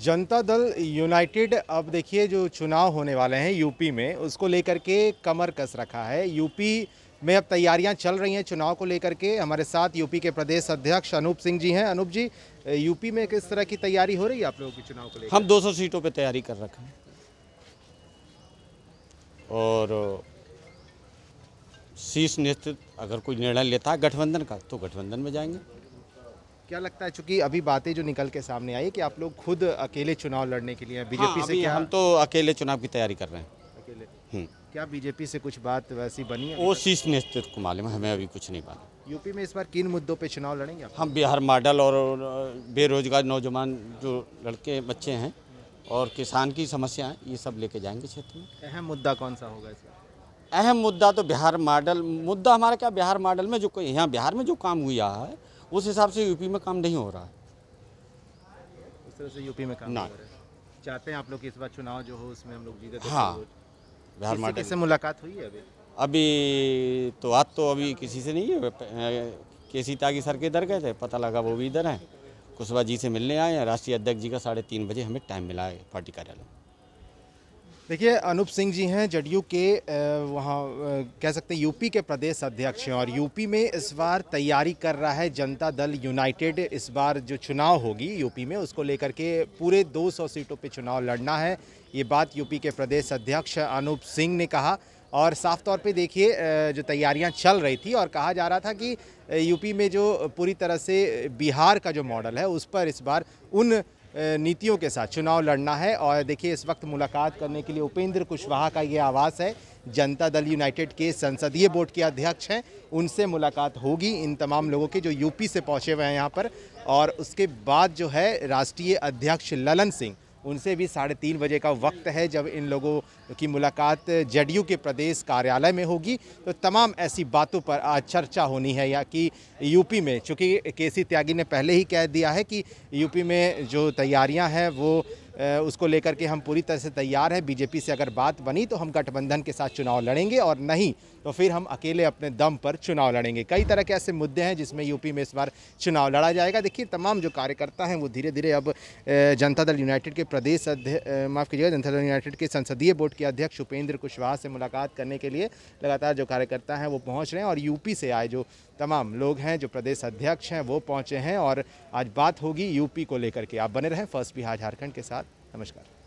Janata Dal United अब देखिए जो चुनाव होने वाले हैं यूपी में, उसको लेकर के कमर कस रखा है। यूपी में अब तैयारियाँ चल रही हैं चुनाव को लेकर के। हमारे साथ यूपी के प्रदेश अध्यक्ष अनूप सिंह जी हैं। अनूप जी, यूपी में किस तरह की तैयारी हो रही है आप लोगों की चुनाव को लेकर? हम 200 सीटों पे तैयारी कर रखे हैं। और शीर्ष नेतृत्व अगर कोई निर्णय लेता है गठबंधन का तो गठबंधन में जाएँगे। क्या लगता है चूँकि अभी बातें जो निकल के सामने आई कि आप लोग खुद अकेले चुनाव लड़ने के लिए हैं। बीजेपी हाँ, से क्या हम तो अकेले चुनाव की तैयारी कर रहे हैं। अकेले? हम्म। क्या बीजेपी से कुछ बात वैसी बनी है? वो शीर्ष नेतृत्व को मालूम है हमें अभी कुछ नहीं मालूम यूपी में इस बार किन मुद्दों पे चुनाव लड़ेंगे हम बिहार मॉडल और बेरोजगार नौजवान जो लड़के बच्चे हैं और किसान की समस्या ये सब लेके जाएँगे क्षेत्र में। अहम मुद्दा कौन सा होगा इसका अहम मुद्दा तो बिहार मॉडल मुद्दा हमारा क्या बिहार मॉडल में जो यहाँ बिहार में जो काम हुआ है उस हिसाब से यूपी में काम नहीं हो रहा है। इस तरह से यूपी में काम ना। हो रहा है। चाहते हैं आप लोग इस बार चुनाव जो हो उसमें हम लोग जीते तो हाँ। बिहार मॉडल किससे मुलाकात हुई है अभी? अभी तो आज तो अभी किसी से नहीं है के सी त्यागी सर के इधर गए थे पता लगा वो भी इधर हैं। कुशवा जी से मिलने आए हैं। राष्ट्रीय अध्यक्ष जी का साढ़े तीन बजे हमें टाइम मिला है पार्टी कार्यालय में। देखिए, अनूप सिंह जी हैं जदयू के वहाँ कह सकते हैं यूपी के प्रदेश अध्यक्ष हैं और यूपी में इस बार तैयारी कर रहा है जनता दल यूनाइटेड। इस बार जो चुनाव होगी यूपी में, उसको लेकर के पूरे 200 सीटों पे चुनाव लड़ना है। ये बात यूपी के प्रदेश अध्यक्ष अनूप सिंह ने कहा। और साफ़ तौर पे देखिए जो तैयारियाँ चल रही थी और कहा जा रहा था कि यूपी में जो पूरी तरह से बिहार का जो मॉडल है, उस पर इस बार उन नीतियों के साथ चुनाव लड़ना है और देखिए, इस वक्त मुलाकात करने के लिए उपेंद्र कुशवाहा का ये आवास है। जनता दल यूनाइटेड के संसदीय बोर्ड के अध्यक्ष हैं। उनसे मुलाकात होगी इन तमाम लोगों के जो यूपी से पहुँचे हुए हैं यहाँ पर। और उसके बाद जो है राष्ट्रीय अध्यक्ष ललन सिंह। उनसे भी साढ़े तीन बजे का वक्त है जब इन लोगों की मुलाकात जेडीयू के प्रदेश कार्यालय में होगी। तो तमाम ऐसी बातों पर आज चर्चा होनी है, या कि यूपी में, चूँकि के सी त्यागी ने पहले ही कह दिया है कि यूपी में जो तैयारियाँ हैं वो उसको लेकर के हम पूरी तरह से तैयार हैं। बीजेपी से अगर बात बनी तो हम गठबंधन के साथ चुनाव लड़ेंगे और नहीं तो फिर हम अकेले अपने दम पर चुनाव लड़ेंगे। कई तरह के ऐसे मुद्दे हैं जिसमें यूपी में इस बार चुनाव लड़ा जाएगा। देखिए, तमाम जो कार्यकर्ता हैं वो धीरे धीरे अब जनता दल यूनाइटेड के प्रदेश माफ़ कीजिएगा, जनता दल यूनाइटेड के संसदीय बोर्ड के अध्यक्ष उपेंद्र कुशवाहा से मुलाकात करने के लिए लगातार जो कार्यकर्ता हैं वो पहुँच रहे हैं और यूपी से आए जो तमाम लोग हैं, जो प्रदेश अध्यक्ष हैं वो पहुँचे हैं और आज बात होगी यूपी को लेकर के। आप बने रहें फ़र्स्ट बिहार झारखंड के साथ। नमस्कार।